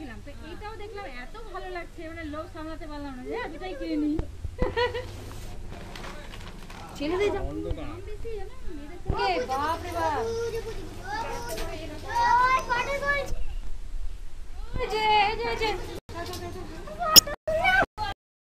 নিয়েছিলাম তো এইটাও দেখলাম এত ভালো লাগছে মানে লোভ সামলাতে পারলাম না যে "হ্যাঁ, দুটাই কিনে নিই ছেলেদের যা দাম বাপ রে বাপ ওই যে যে যে